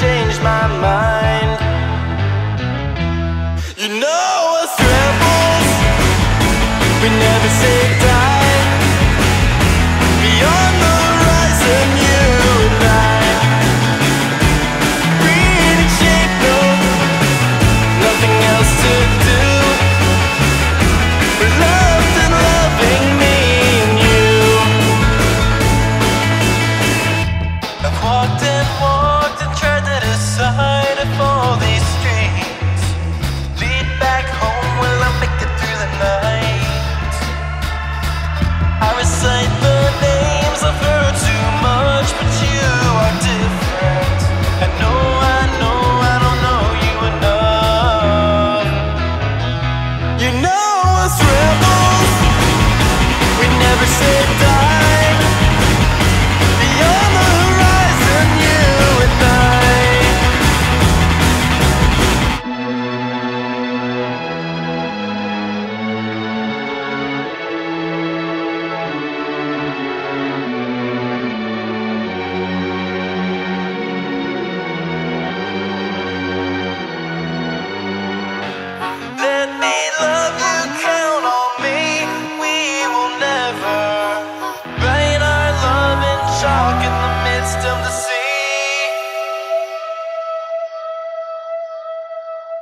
changed my mind. You know us rebels. We never say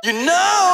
You know.